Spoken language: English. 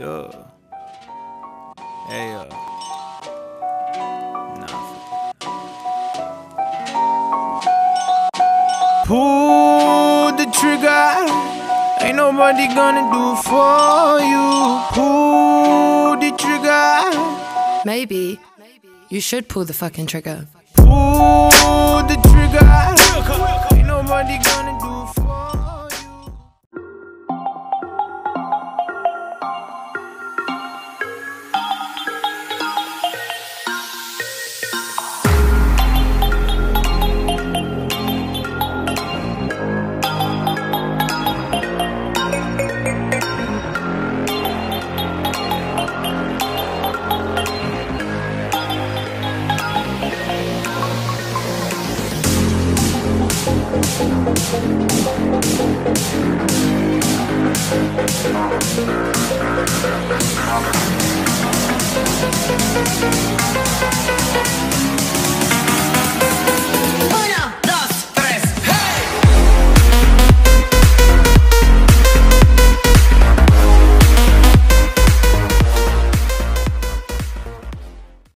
Yeah. Hey, uh. Nah. Pull the trigger. Ain't nobody gonna do for you. Pull the trigger. Maybe you should pull the fucking trigger. Pull the trigger. Thank you.